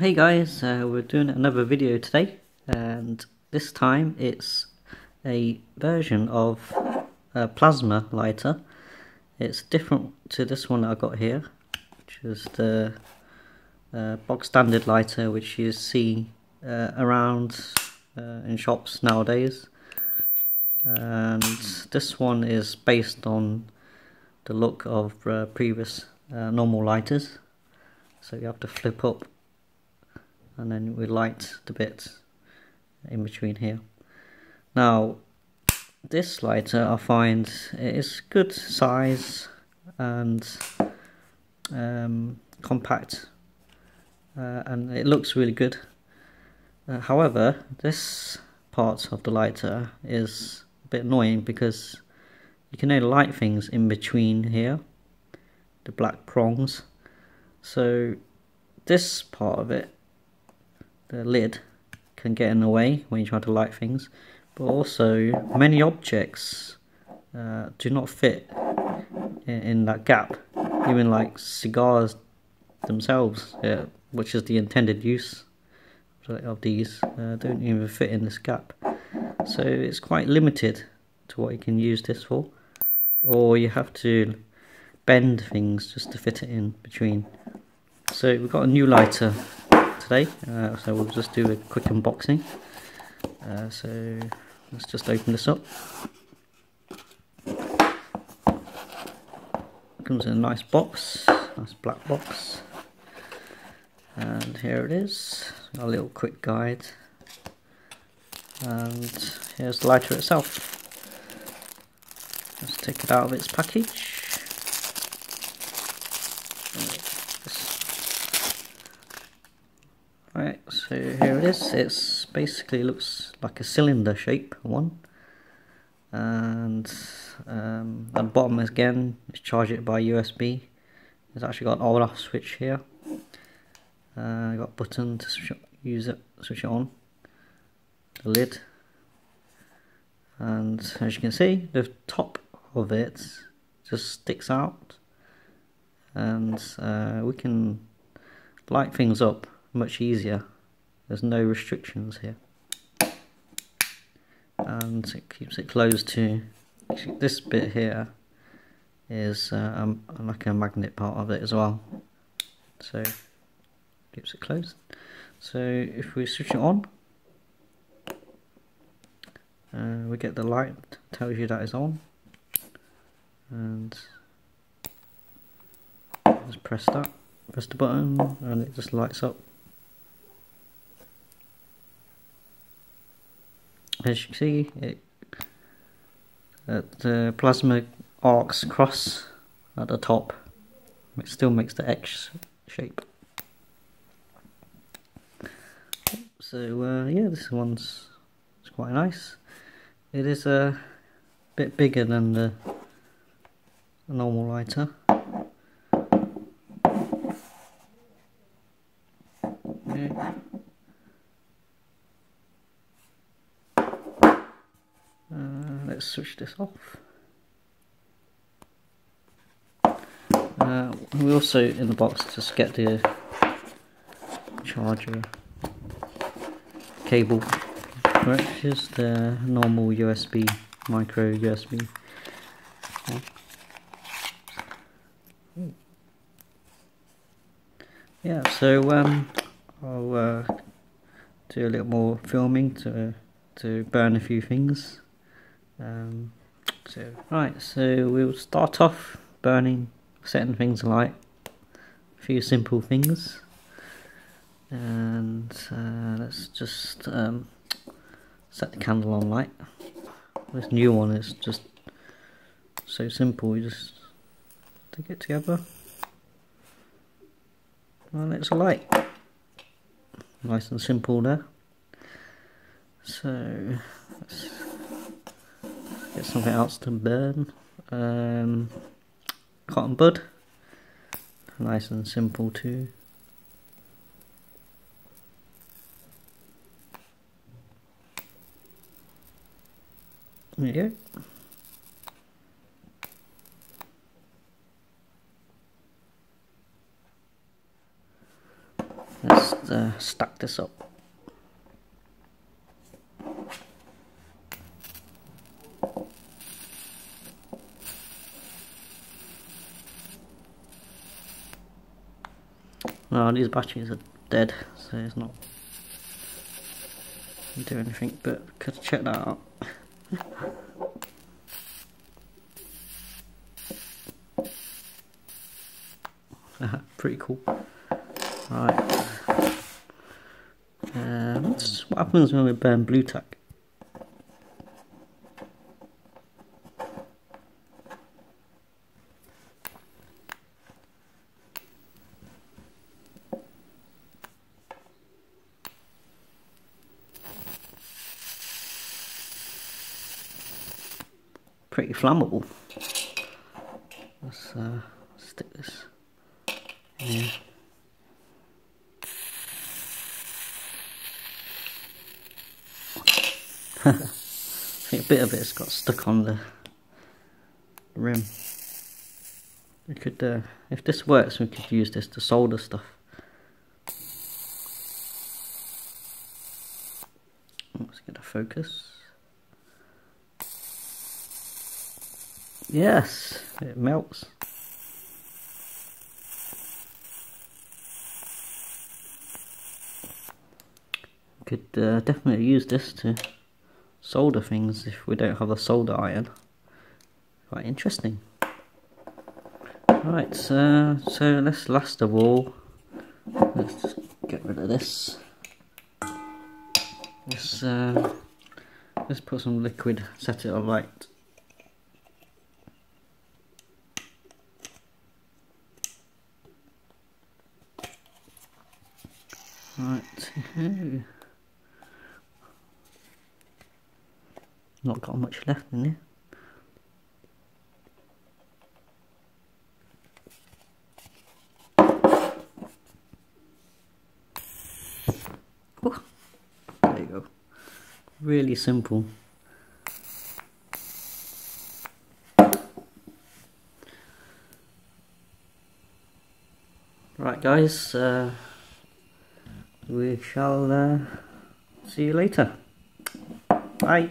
Hey guys, uh, we're doing another video today and this time it's a version of a plasma lighter. It's different to this one I got here, which is the uh, box standard lighter which you see uh, around uh, in shops nowadays. And this one is based on the look of uh, previous uh, normal lighters. So you have to flip up and then we light the bits in between here. Now this lighter I find is good size and um, compact uh, and it looks really good. Uh, however, this part of the lighter is a bit annoying because you can only light things in between here, the black prongs. So this part of it the lid can get in the way when you try to light things but also many objects uh, do not fit in, in, that gap even like cigars themselves yeah, which is the intended use of these uh, don't even fit in this gap. So it's quite limited to what you can use this for or you have to bend things just to fit it in between. So we've got a new lighter today uh, so we'll just do a quick unboxing. Uh, so let's just open this up. Comes in a nice box nice black box. And here it is a little quick guide. And here's the lighter itself. Let's take it out of its package Right, so here it is. It's basically looks like a cylinder shape one, and um, at the bottom is again, it's charge it by USB. It's actually got an on-off switch here. Uh, got a button to switch, use it, switch it on. The lid, and as you can see, the top of it just sticks out, and uh, we can light things up much easier. There's no restrictions here. And it keeps it closed to this bit here is uh, um, like a magnet part of it as well. So keeps it closed. So if we switch it on, uh, we get the light tells you that is on, and just press that, press the button, and it just lights up. As you can see it, the plasma arcs cross at the top it still makes the X shape. So uh, yeah this one's it's quite nice. It is a bit bigger than the normal lighter yeah. Let's switch this off. Uh, we also in the box just get the charger cable, which is the normal USB, micro USB. Yeah, so um, I'll uh, do a little more filming to to burn a few things. Um, so right, so we'll start off burning, setting things alight. A few simple things, and uh, let's just um, set the candle on light. This new one is just so simple. You just take it together, and it's alight. Nice and simple there. So let's Get something else to burn. Um, cotton bud. Nice and simple too. There you go. Let's uh, stack this up. No, these batteries are dead, so it's not do anything, but could check that out. Pretty cool. Right. Um, what happens when we burn Blu Tack? Pretty flammable. Let's uh, stick this in a bit of it's got stuck on the rim. We could, uh, if this works, we could use this to solder stuff. Let's get a focus. Yes, it melts. Could uh, definitely use this to solder things if we don't have a solder iron. Quite interesting. Right, so, so let's last of all, let's just get rid of this. Let's, uh, let's put some liquid, set it alight. Right, not got much left in there. there you go. Really simple. Right guys, uh, we shall uh, see you later. Bye.